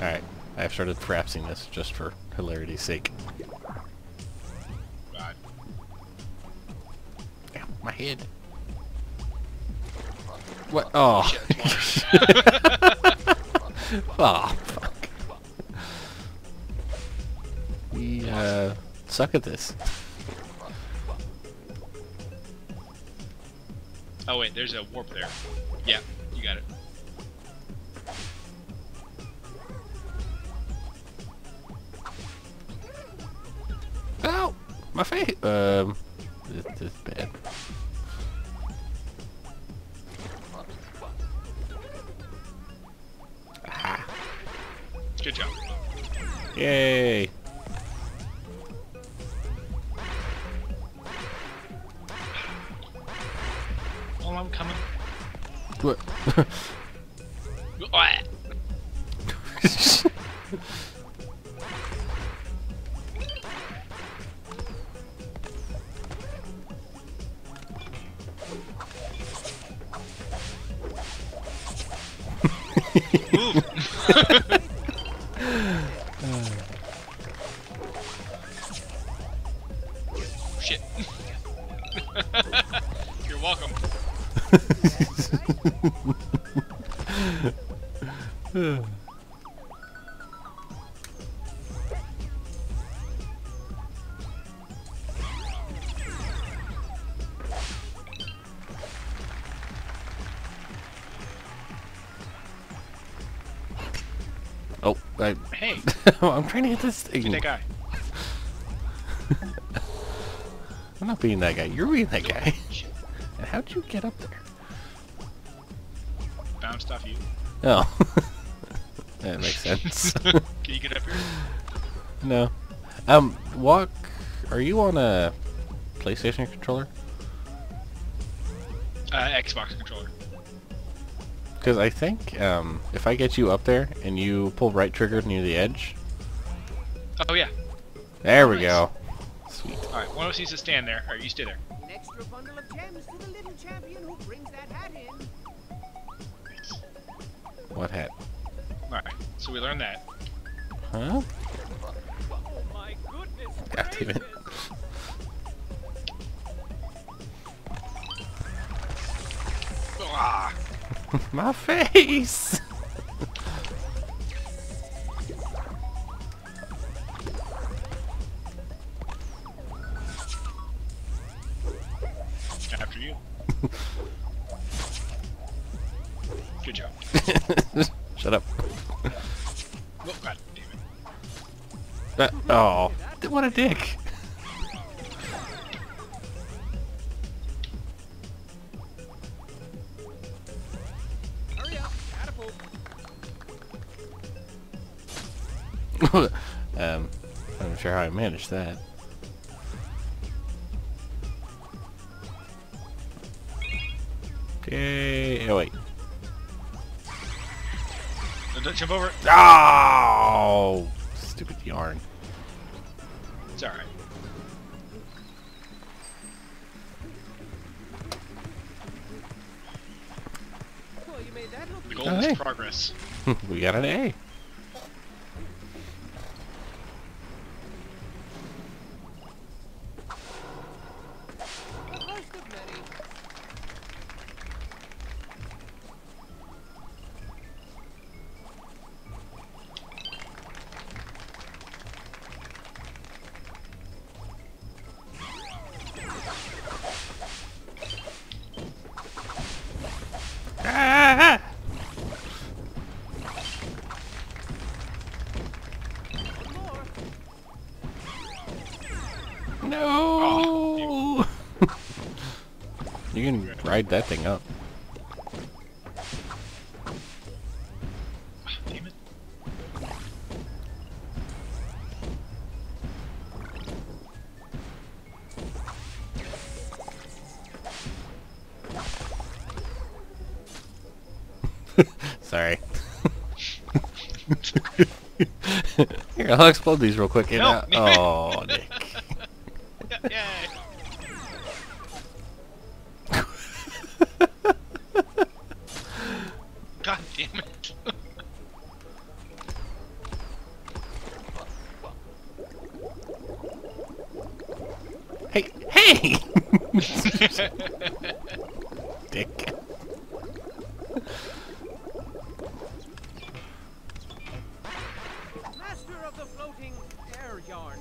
Alright, I've started frapsing this just for hilarity's sake. God. Ow, my head. What? Oh. Oh, fuck. We, uh, suck at this. oh wait, there's a warp there. Yeah, you got it. My face! Um, this, this is bad. Ah, Good job. yay! Oh, I'm coming. What? Ah, Move. Shit. You're welcome. oh, I, Hey, I'm trying to hit this thing. that guy. I'm not being that guy. You're being that guy. And how'd you get up there? Bounced off you. Oh. that makes sense. Can you get up here? no. Um, walk. Are you on a PlayStation controller? Uh, Xbox controller. Because I think um, if I get you up there and you pull right trigger near the edge, Oh yeah. there we Nice. go. Sweet. All right. One of us needs to stand there. All right, you stay there. An extra bundle of gems to the little champion who brings that hat in. What hat? All right. So we learned that. Huh? Oh my goodness God damn it. My face! After you. Good job. Shut up. Oh, God damn it. Uh, oh, what a dick. Sure how I managed that. Okay. Oh wait. Don't jump over it. Oh, stupid yarn. It's all right. Well, you made that look The goal Oh, is hey. progress. we got an A. you can ride that thing up. Damn it. Sorry. Here, I'll explode these real quick. No. oh, Nick. damn it. hey, hey! Dick. Master of the floating air yarn.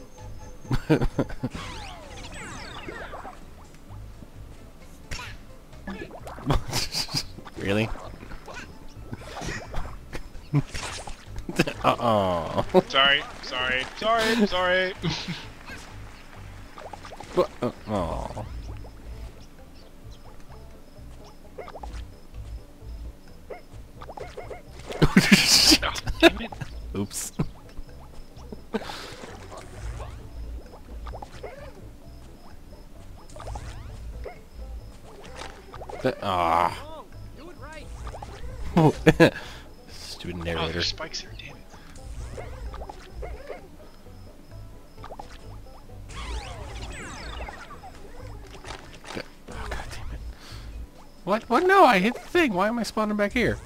really? Uh oh. sorry, sorry, sorry, sorry. Uh oh. oh, damn it. Oops. Ah. Wrong. Do it right. Stupid Oh, narrator. there's spikes there, damn What? What? No, I hit the thing. Why am I spawning back here?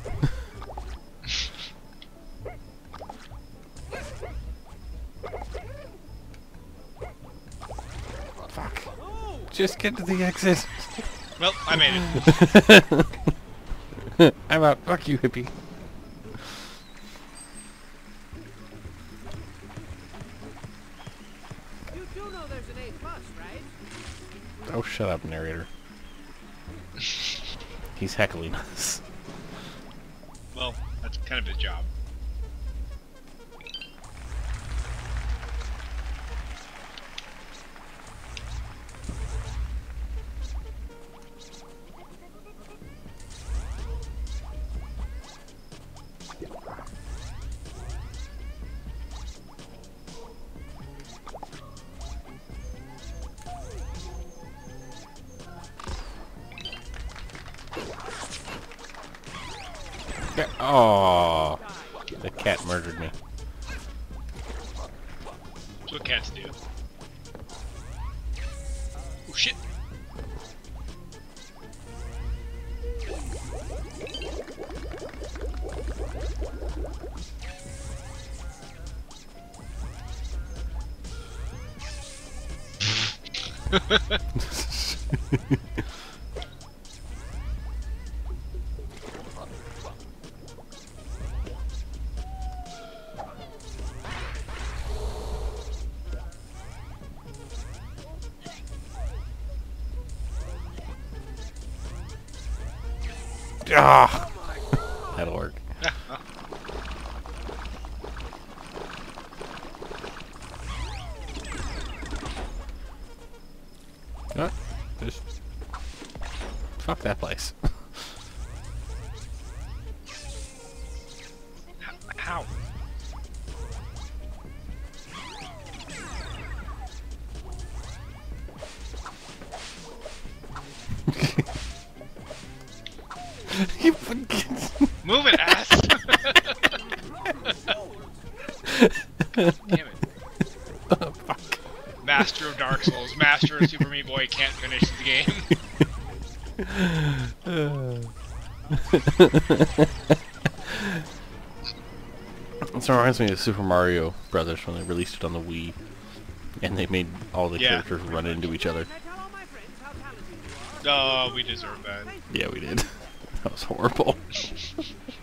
Fuck. Just get to the exit. Well, I made it. I'm out. Fuck you, hippy. you do know there's an A plus, right? Oh, shut up, narrator. He's heckling us. Well, that's kind of his job. Yeah. Oh, the cat murdered me. That's what cats do. Oh shit. Ah, that'll work. What? Fuck that place. you fucking- Move it, ass! Damn it. Oh, fuck. Master of Dark Souls, Master of Super Meat Boy can't finish the game. This reminds me of Super Mario Brothers when they released it on the Wii, and they made all the Yeah. characters run into each other. Can I tell all my friends how talented you are? Oh, we deserve that. Yeah, we did. That was horrible.